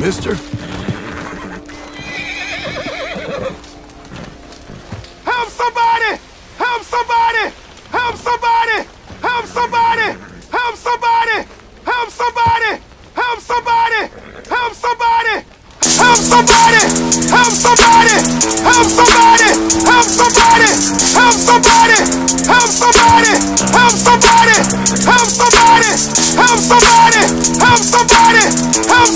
mister. Help somebody! Help somebody! Help somebody! Help somebody! Help somebody! Help somebody! Help somebody! Help somebody! Help somebody! Help somebody! Help somebody! Help somebody! Help somebody! Help somebody! Help somebody! Help somebody! Help somebody! Help somebody!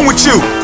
wrong with you?